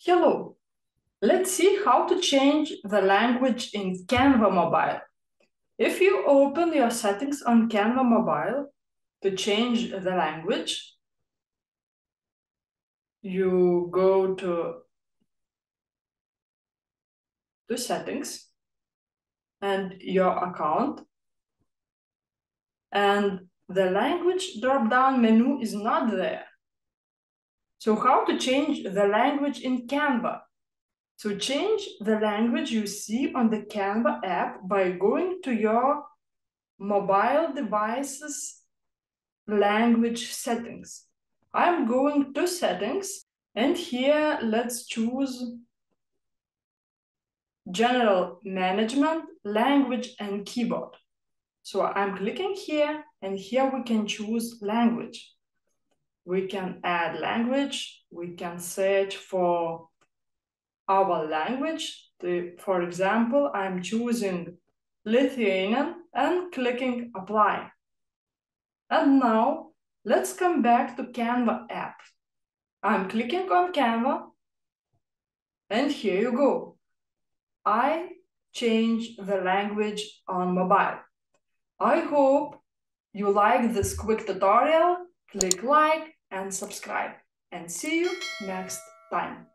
Hello, let's see how to change the language in Canva Mobile. If you open your settings on Canva Mobile to change the language, you go to the settings and your account and the language drop-down menu is not there. So how to change the language in Canva? So change the language you see on the Canva app by going to your mobile device's language settings. I'm going to settings and here let's choose general management, language and keyboard. So I'm clicking here and here we can choose language we can add language, we can search for our language. The, for example, I'm choosing Lithuanian and clicking apply. And now let's come back to Canva app. I'm clicking on Canva and here you go. I change the language on mobile. I hope you like this quick tutorial. Click like and subscribe. And see you next time.